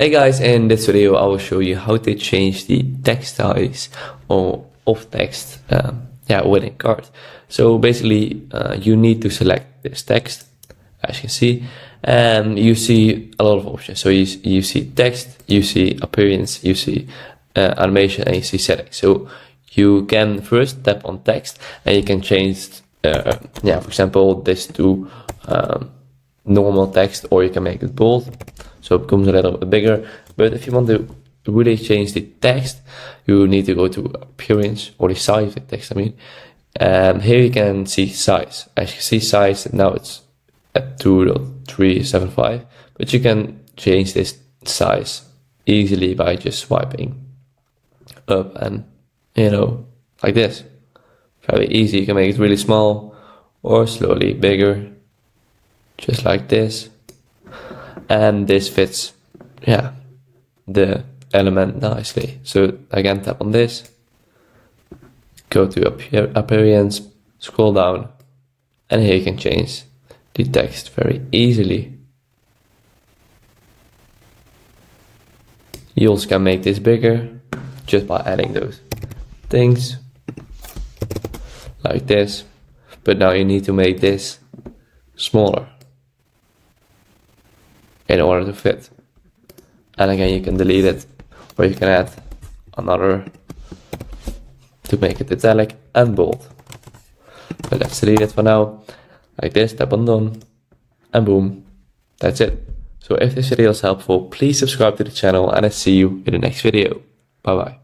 Hey guys, in this video I will show you how to change the text size or of text um, yeah, within Carrd. So basically uh, you need to select this text as you can see and you see a lot of options. So you, you see text, you see appearance, you see uh, animation and you see settings. So you can first tap on text and you can change uh, yeah, for example this to um, normal text or you can make it bold so it becomes a little bit bigger. But if you want to really change the text, you need to go to appearance or the size of the text. I mean, and here you can see size. As you see size, now it's at 2.375, but you can change this size easily by just swiping up and, you know, like this. Very easy. You can make it really small or slowly bigger, just like this. And this fits yeah the element nicely. So again tap on this. Go to appearance scroll down. And here you can change the text very easily. You also can make this bigger just by adding those things like this. But now you need to make this smaller in order to fit. And again, you can delete it or you can add another to make it italic and bold. But let's delete it for now. Like this, tap on done and boom, that's it. So if this video is helpful, please subscribe to the channel and I see you in the next video. Bye bye.